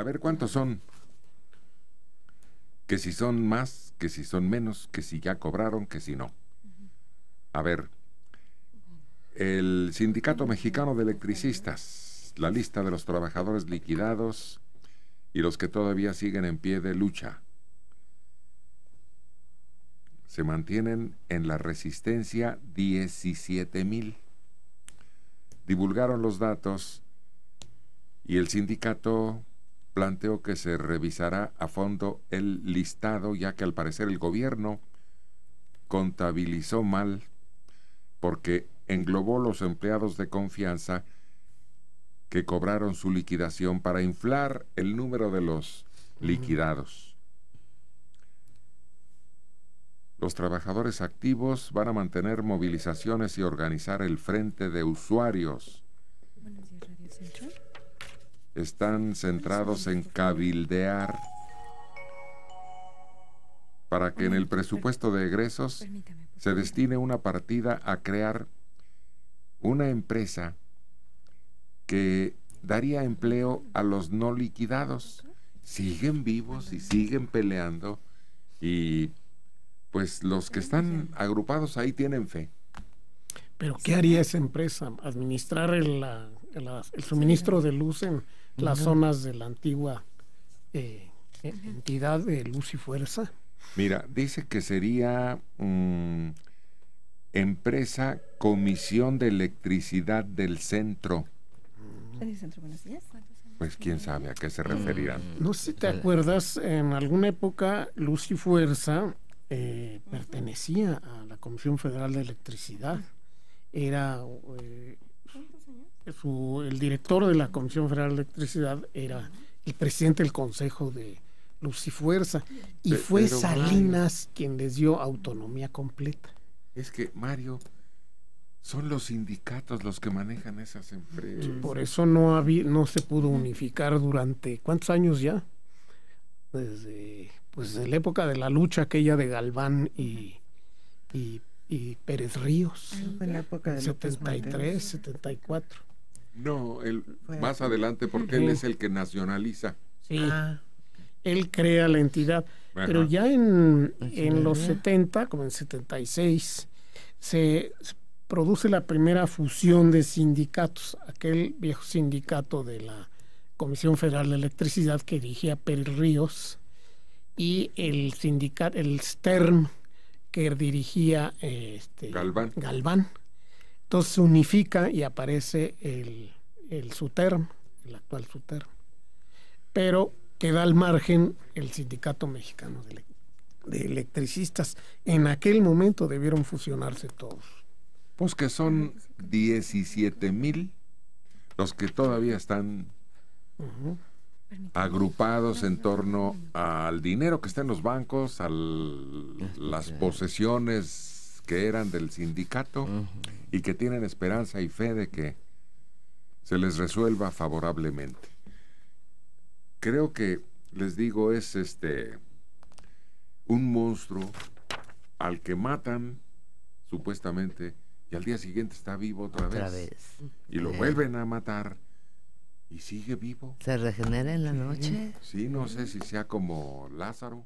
A ver cuántos son. Que si son más, que si son menos, que si ya cobraron, que si no. A ver, el Sindicato Mexicano de Electricistas, la lista de los trabajadores liquidados y los que todavía siguen en pie de lucha. Se mantienen en la resistencia 17 mil. Divulgaron los datos y el sindicato planteó que se revisará a fondo el listado, ya que al parecer el gobierno contabilizó mal porque englobó los empleados de confianza que cobraron su liquidación para inflar el número de los liquidados. Los trabajadores activos van a mantener movilizaciones y organizar el frente de usuarios. Están centrados en cabildear para que en el presupuesto de egresos se destine una partida a crear una empresa que daría empleo a los no liquidados. Siguen vivos y siguen peleando y pues los que están agrupados ahí tienen fe. Pero ¿qué haría esa empresa? ¿Administrar el, suministro de luz en las zonas de la antigua eh, entidad de luz y fuerza? Mira, dice que sería mm, empresa Comisión de Electricidad del Centro. Pues quién sabe a qué se referirán. Mm. No sé si te acuerdas, en alguna época Luz y Fuerza eh, pertenecía a la Comisión Federal de Electricidad. Era eh, el director de la Comisión Federal de Electricidad era el presidente del Consejo de Luz y Fuerza y fue Salinas quien les dio autonomía completa. Es que Mario son los sindicatos los que manejan esas empresas. Por eso no había, no se pudo unificar durante ¿cuántos años ya? Desde pues de la época de la lucha aquella de Galván y, y, Pérez Ríos. en la época de 73, 74. No, el, más adelante porque él es el que nacionaliza. Sí. Ah, él crea la entidad. Pero ya en, en los 70, como en 76, se produce la primera fusión de sindicatos, aquel viejo sindicato de la Comisión Federal de Electricidad que dirigía Pérez Ríos y el sindicato, el STERM que dirigía este, Galván. Galván. Entonces se unifica y aparece el, el SUTERM, el actual SUTERM. Pero queda al margen el Sindicato Mexicano de, Electricistas. En aquel momento debieron fusionarse todos. Pues que son 17 mil los que todavía están agrupados en torno al dinero que está en los bancos, a las posesiones que eran del sindicato y que tienen esperanza y fe de que se les resuelva favorablemente creo que les digo es este un monstruo al que matan supuestamente y al día siguiente está vivo otra, vez. y lo vuelven a matar y sigue vivo. ¿Se regenera en la noche? Sí, no sé si sea como Lázaro.